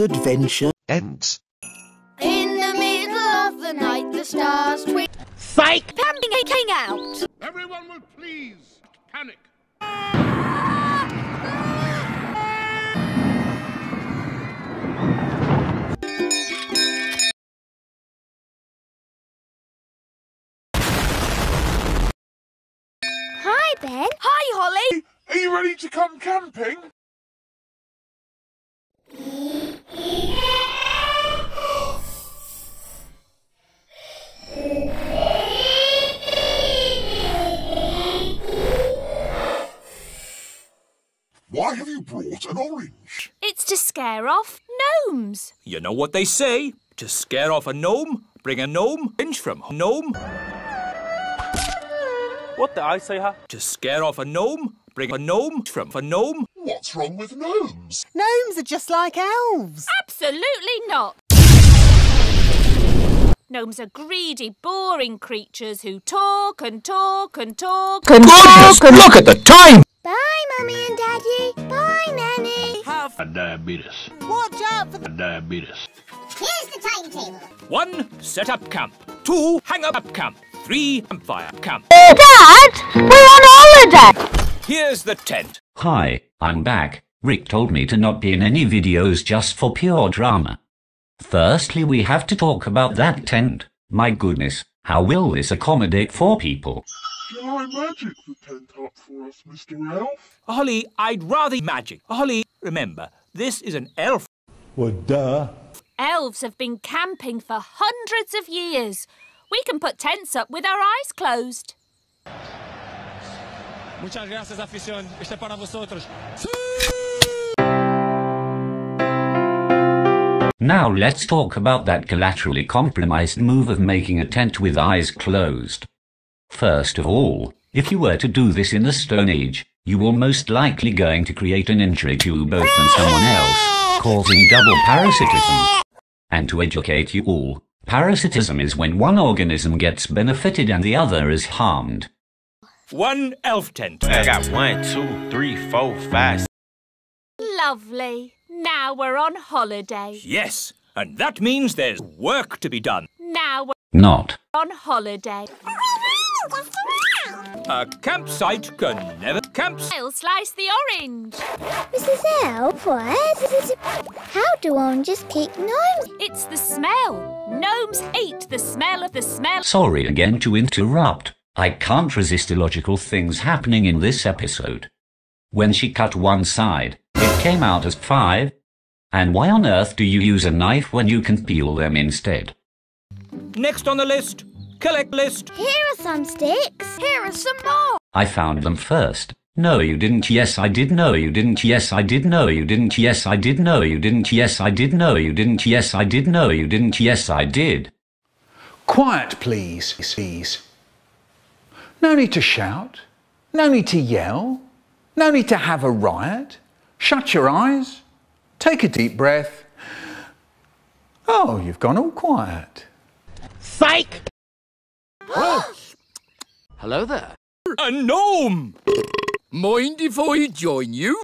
adventure ends. In the middle of the night, the stars twinkle. Psych! Camping a king out. Everyone will please panic. Hi, Ben. Hi, Holly. Are you ready to come camping? Why have you brought an orange? It's to scare off gnomes. You know what they say? To scare off a gnome, bring a gnome inch from gnome. What did I say, huh? To scare off a gnome, bring a gnome from a gnome. What's wrong with gnomes? Gnomes are just like elves. Absolutely not. Gnomes are greedy, boring creatures who talk and talk and talk. Goodness, look at the time! Bye, Mummy and Daddy. Bye, Nanny. Have a diabetes. Watch out for the... A diabetes. Here's the timetable. One, set up camp. Two, hang up camp. Three, campfire camp. Dad, we're on holiday. Here's the tent. Hi, I'm back. Rick told me to not be in any videos just for pure drama. Firstly, we have to talk about that tent. My goodness, how will this accommodate four people? Shall I magic the tent up for us, Mr. Elf? Holly, I'd rather magic. Holly, remember, this is an elf. Well, duh. Elves have been camping for hundreds of years. We can put tents up with our eyes closed. Muchas gracias, afición. Este para vosotros. Now let's talk about that collaterally compromised move of making a tent with eyes closed. First of all, if you were to do this in the Stone Age, you were most likely going to create an injury to both and someone else, causing double parasitism. And to educate you all, parasitism is when one organism gets benefited and the other is harmed. One elf tent. I got one, two, three, four, five. Lovely. Now we're on holiday. Yes, and that means there's work to be done. Now we're Not. on holiday. A campsite can never camps. I'll slice the orange. Mrs. Elf, what? How do oranges keep gnomes? It's the smell. Gnomes hate the smell of the smell. Sorry again to interrupt. I can't resist illogical things happening in this episode. When she cut one side, it came out as five. And why on earth do you use a knife when you can peel them instead? Next on the list, collect list. Here are some sticks. Here are some more. I found them first. No, you didn't. Yes, I did. No, you didn't. Yes, I did. No, you didn't. Yes, I did. No, you didn't. Yes, I did. No, you didn't. Yes, I did. No, you didn't. Yes, I did. Quiet, please, please. No need to shout. No need to yell. No need to have a riot. Shut your eyes. Take a deep breath. Oh, you've gone all quiet. Psych! Hello there. A gnome! Mind if I join you?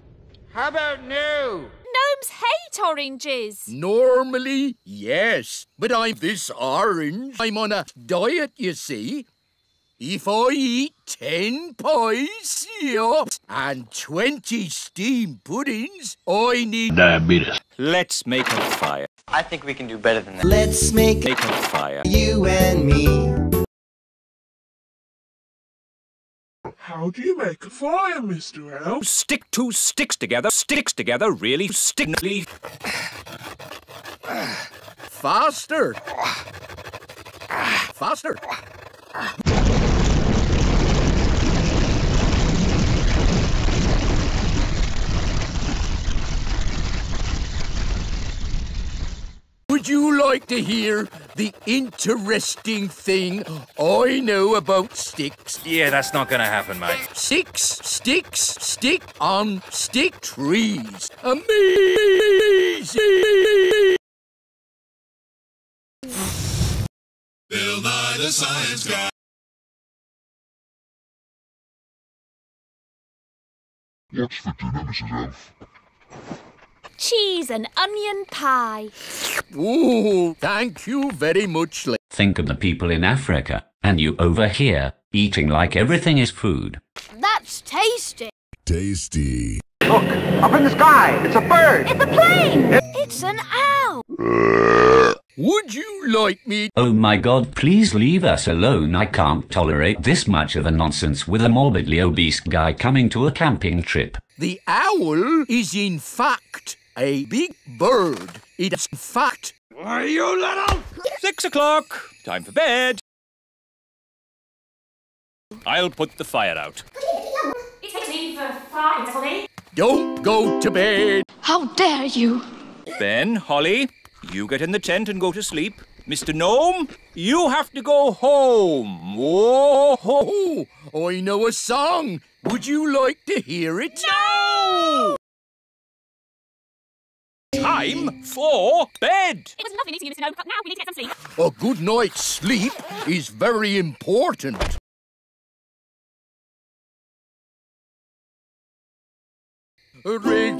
How about no? Gnomes hate oranges. Normally, yes. But I'm this orange. I'm on a diet, you see. If I eat ten pies, yeah, and twenty steamed puddings, I need Diabetes. Let's make a fire. I think we can do better than that. Let's make Make a fire. you and me. How do you make a fire, Mr. Elf? Stick two sticks together. Sticks together, really. Stickly. Faster. Faster. Would you like to hear the interesting thing I know about sticks? Yeah, that's not gonna happen, mate. Six sticks stick on stick trees. Amazing! Bill Nye the Science Guy. What's for dinner, Mrs. Elf? Cheese and onion pie. Oh, thank you very much. Think of the people in Africa, and you over here, eating like everything is food. That's tasty. Tasty. Look, up in the sky, it's a bird. It's a plane. It's an owl. Would you like me? Oh my god, please leave us alone. I can't tolerate this much of a nonsense with a morbidly obese guy coming to a camping trip. The owl is in fact a big bird. It's in fact. Are you little? Six o'clock. Time for bed. I'll put the fire out. It takes me for five, Holly. Don't go to bed. How dare you? Ben, Holly, you get in the tent and go to sleep. Mr. Gnome, you have to go home. Whoa! ho! I know a song. Would you like to hear it? No! Time for bed. It was lovely meeting you, Mr. Gnome, but now we need to get some sleep. A good night's sleep is very important.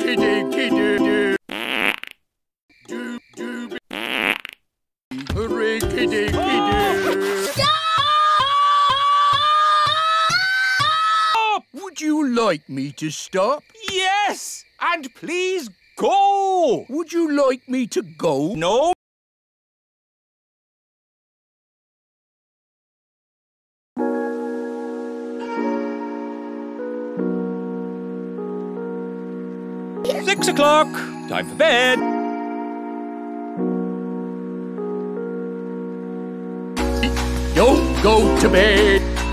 Rinky-dinky-doo-doo. Doo-doo-be- Rinky-dinky-doo. Would you like me to stop? Yes! And please go! Would you like me to go? No. Six o'clock. Time for bed. Don't go to bed.